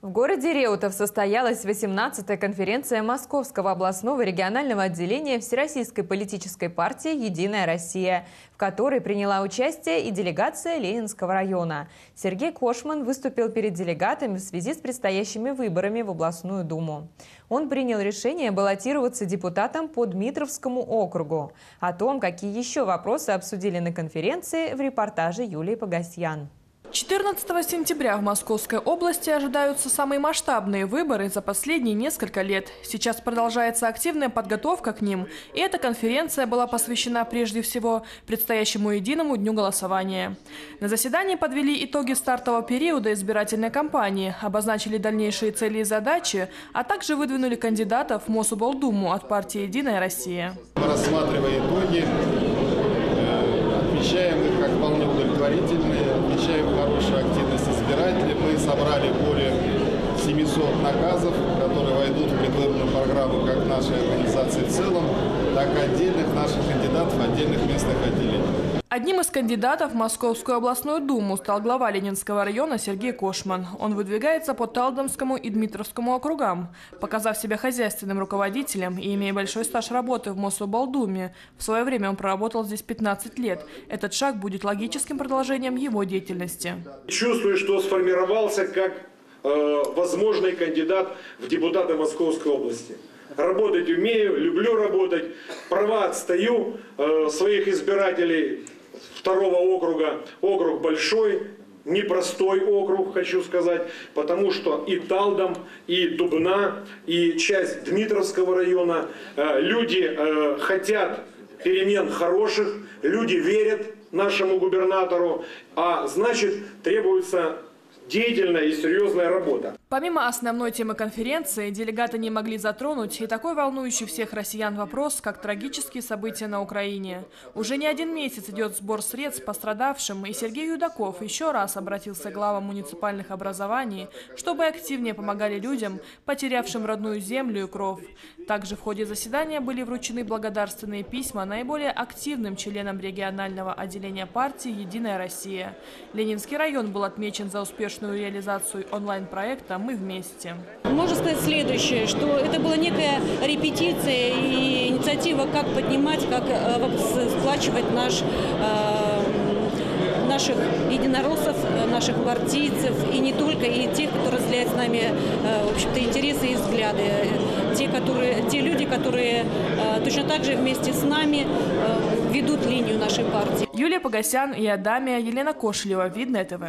В городе Реутов состоялась 18-я конференция Московского областного регионального отделения Всероссийской политической партии «Единая Россия», в которой приняла участие и делегация Ленинского района. Сергей Кошман выступил перед делегатами в связи с предстоящими выборами в областную думу. Он принял решение баллотироваться депутатом по Дмитровскому округу. О том, какие еще вопросы обсудили на конференции, в репортаже Юлии Погасьян. 14 сентября в Московской области ожидаются самые масштабные выборы за последние несколько лет. Сейчас продолжается активная подготовка к ним, и эта конференция была посвящена прежде всего предстоящему единому дню голосования. На заседании подвели итоги стартового периода избирательной кампании, обозначили дальнейшие цели и задачи, а также выдвинули кандидатов в Мособлдуму от партии «Единая Россия». Рассматривая итоги, э, отмечаем их как вполне удовлетворительные, хорошую активность избирателей. Мы собрали более 700 наказов, которые войдут в предвыборную программу как нашей организации в целом, так и отдельных наших кандидатов, отдельных местных отделений. Одним из кандидатов в Московскую областную думу стал глава Ленинского района Сергей Кошман. Он выдвигается по Талдомскому и Дмитровскому округам. Показав себя хозяйственным руководителем и имея большой стаж работы в Мособлдуме, в свое время он проработал здесь 15 лет. Этот шаг будет логическим продолжением его деятельности. Чувствую, что сформировался как э, возможный кандидат в депутаты Московской области. Работать умею, люблю работать, права отстаю э, своих избирателей второго округа. Округ большой, непростой округ, хочу сказать, потому что и Талдом, и Дубна, и часть Дмитровского района, э, люди э, хотят перемен хороших, люди верят нашему губернатору, а значит требуется деятельная и серьезная работа. Помимо основной темы конференции, делегаты не могли затронуть и такой волнующий всех россиян вопрос, как трагические события на Украине. Уже не один месяц идет сбор средств пострадавшим, и Сергей Юдаков еще раз обратился к главам муниципальных образований, чтобы активнее помогали людям, потерявшим родную землю и кровь. Также в ходе заседания были вручены благодарственные письма наиболее активным членам регионального отделения партии «Единая Россия». Ленинский район был отмечен за успешную успешную реализацию онлайн-проекта «Мы вместе». Можно сказать следующее, что это была некая репетиция и инициатива, как поднимать, как э, сплачивать наш э, наших единороссов, э, наших партийцев, и не только, и тех, кто разделяет с нами, в общем-то, интересы и взгляды. Те, которые, те люди, которые точно так же вместе с нами ведут линию нашей партии. Юлия Погосян и Адамия, Елена Кошелева, Видное ТВ.